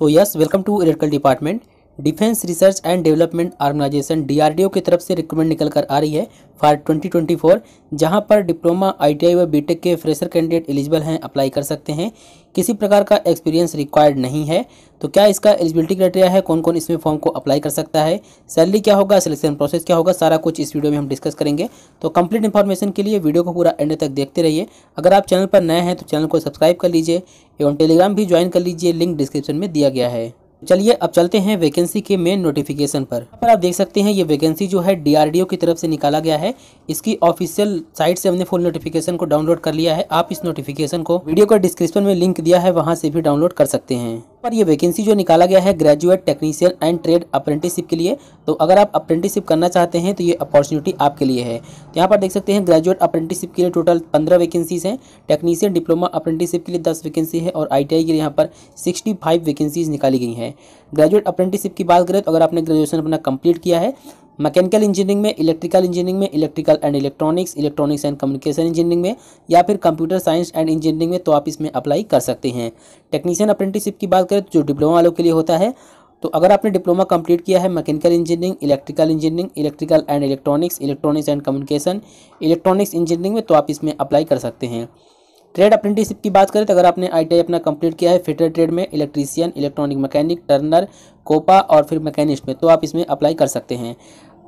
So yes welcome to electrical department defence research and development organisation DRDO की तरफ़ से recruitment निकल कर आ रही है फॉर 2024 जहाँ पर डिप्लोमा, आईटीआई व बीटेक के फ्रेशर कैंडिडेट एलिजिबल हैं, अप्लाई कर सकते हैं। किसी प्रकार का एक्सपीरियंस रिक्वायर्ड नहीं है। तो क्या इसका एलिजिबिलिटी क्राइटेरिया है? कौन कौन इसमें फॉर्म को अप्लाई कर सकता है? सैलरी क्या होगा? सिलेक्शन प्रोसेस क्या होगा? सारा कुछ इस वीडियो में हम डिस्कस करेंगे। तो कंप्लीट इन्फॉर्मेशन के लिए वीडियो को पूरा एंड तक देखते रहिए। अगर आप चैनल पर नए हैं तो चैनल को सब्सक्राइब कर लीजिए एवं टेलीग्राम भी ज्वाइन कर लीजिए। लिंक डिस्क्रिप्शन में दिया गया है। चलिए अब चलते हैं वैकेंसी के मेन नोटिफिकेशन पर। पर आप देख सकते हैं, ये वैकेंसी जो है डीआरडीओ की तरफ़ से निकाला गया है। इसकी ऑफिशियल साइट से हमने फुल नोटिफिकेशन को डाउनलोड कर लिया है। आप इस नोटिफिकेशन को वीडियो का डिस्क्रिप्शन में लिंक दिया है, वहाँ से भी डाउनलोड कर सकते हैं। पर ये वैकेंसी जो निकाला गया है graduate technician and trade apprenticeship के लिए तो अगर आप अप्रेंटिसशिप करना चाहते हैं तो ये अपॉर्चुनिटी आपके लिए है। तो यहाँ पर देख सकते हैं ग्रेजुएट अप्रेंटिसशिप के लिए टोटल पंद्रह वैकेंसीज हैं टेक्नीशियन डिप्लोमा अप्रेंटिसशिप के लिए दस वैकेंसी है, और आईटीआई के लिए यहाँ पर सिक्सटी फाइव वैकेंसीज निकाली गई हैं। ग्रेजुएट अप्रेंटिसशिप की बात करें तो अगर आपने ग्रेजुएशन अपना कंप्लीट किया है मैकेनिकल इंजीनियरिंग में, इलेक्ट्रिकल इंजीनियरिंग में, electrical and electronics electronics and communication engineering में, या फिर कंप्यूटर साइंस एंड इंजीनियरिंग में तो आप इसमें अप्लाई कर सकते हैं। टेक्नीशियन अप्रेंटिसशिप की बात करें तो जो डिप्लोमा वालों के लिए होता है तो अगर आपने डिप्लोमा कंप्लीट किया है, mechanical engineering, electrical engineering, electrical and electronics electronics and communication, electronics engineering में तो आप इसमें अप्लाई कर सकते हैं। ट्रेड अप्रेंटिसशिप की बात करें तो अगर आपने आई अपना कंप्लीट किया है फिटर ट्रेड में electrician electronic mechanic turner COPA और फिर मैकेनिस्ट में तो आप इसमें अप्लाई कर सकते हैं।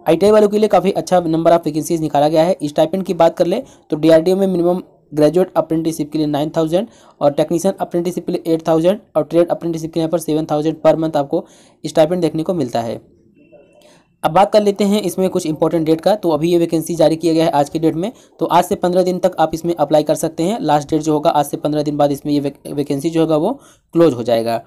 आई वालों के लिए काफ़ी अच्छा नंबर ऑफ़ वैकेंसीज निकाला गया है। स्टाइपेंड की बात कर ले तो डीआरडीओ में मिनिमम ग्रेजुएट अप्रेंटिसशिप के लिए नाइन थाउज़ेंड और टेक्नीशियन अप्रेंटिसशिप के लिए एट थाउज़ेंड और ट्रेड अप्रेंटिसशिप के यहाँ पर सेवन थाउज़ेंड पर मंथ आपको स्टाइपेंड देखने को मिलता है। अब बात कर लेते हैं इसमें कुछ इंपॉर्टेंट डेट का तो अभी ये वैकेंसी जारी किया गया है आज की डेट में तो आज से पंद्रह दिन तक आप इसमें अप्लाई कर सकते हैं। लास्ट डेट जो होगा, आज से पंद्रह दिन बाद इसमें ये वैकेंसी जो होगा वो क्लोज हो जाएगा।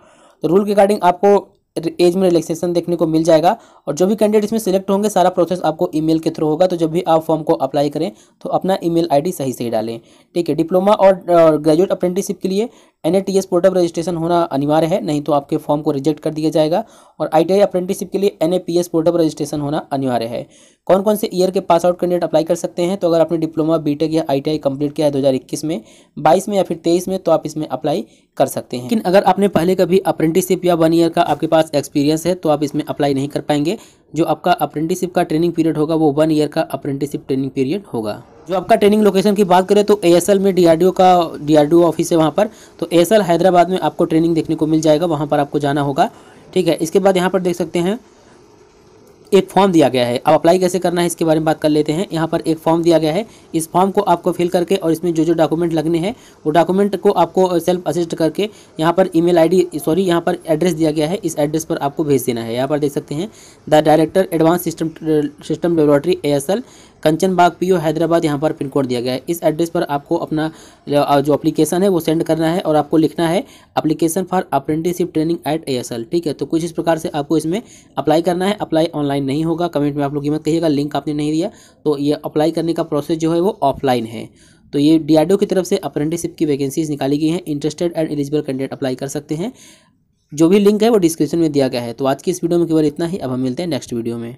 तो रूल के अकॉर्डिंग आपको एज में रिलैक्सेशन देखने को मिल जाएगा, और जो भी कैंडिडेट इसमें सिलेक्ट होंगे, सारा प्रोसेस आपको ईमेल के थ्रू होगा। तो जब भी आप फॉर्म को अप्लाई करें तो अपना ईमेल आईडी सही सही डालें। ठीक है डिप्लोमा और ग्रेजुएट अप्रेंटिसशिप के लिए एन पोर्टल रजिस्ट्रेशन होना अनिवार्य है, नहीं तो आपके फॉर्म को रिजेक्ट कर दिया जाएगा और आई अप्रेंटिसशिप के लिए एन पोर्टल रजिस्ट्रेशन होना अनिवार्य है। कौन कौन से ईयर के पास आउट कैंडिडेट अप्लाई कर सकते हैं? तो अगर आपने डिप्लोमा बीटेक या आईटीआई कंप्लीट किया है 2021 में 22 में या फिर 23 में तो आप इसमें अप्लाई कर सकते हैं। लेकिन अगर आपने पहले कभी अप्रेंटिसशिप या वन ईयर का आपके पास एक्सपीरियंस है तो आप इसमें अप्लाई नहीं कर पाएँगे। जो आपका अप्रेंटिसिप का ट्रेनिंग पीरियड होगा, वो वन ईयर का अप्रेंटिसिप ट्रेनिंग पीरियड होगा। जो आपका ट्रेनिंग लोकेशन की बात करें तो एएसएल में डीआरडीओ का डीआरडीओ ऑफ़िस है वहाँ पर। तो एएसएल हैदराबाद में आपको ट्रेनिंग देखने को मिल जाएगा, वहाँ पर आपको जाना होगा। ठीक है, इसके बाद यहाँ पर देख सकते हैं एक फॉर्म दिया गया है। अब अप्लाई कैसे करना है, इसके बारे में बात कर लेते हैं। यहाँ पर एक फॉर्म दिया गया है। इस फॉर्म को आपको फिल करके और इसमें जो जो डॉक्यूमेंट लगने हैं, वो डॉक्यूमेंट को आपको सेल्फ असिस्ट करके यहाँ पर ईमेल आईडी सॉरी यहाँ पर एड्रेस दिया गया है। इस एड्रेस पर आपको भेज देना है। यहाँ पर देख सकते हैं the director advance system system laboratory A Kanchan Bagh PO Hyderabad यहाँ पर पिन कोड दिया गया है। इस एड्रेस पर आपको अपना जो अप्लीकेशन है, वो सेंड करना है और आपको लिखना है application for apprenticeship training at ASL ठीक है? तो कुछ इस प्रकार से आपको इसमें अप्लाई करना है अप्लाई ऑनलाइन नहीं होगा कमेंट में आप लोग मत कहिएगा लिंक आपने नहीं दिया तो ये अप्लाई करने का प्रोसेस जो है वो ऑफलाइन है। तो ये डीआरडीओ की तरफ़ से अप्रेंटिसिप की वैकेंसीज निकाली गई हैं interested and eligible candidate apply कर सकते हैं। जो भी लिंक है वो डिस्क्रिप्शन में दिया गया है। तो आज की इस वीडियो में केवल इतना ही, अब हम मिलते हैं नेक्स्ट वीडियो में।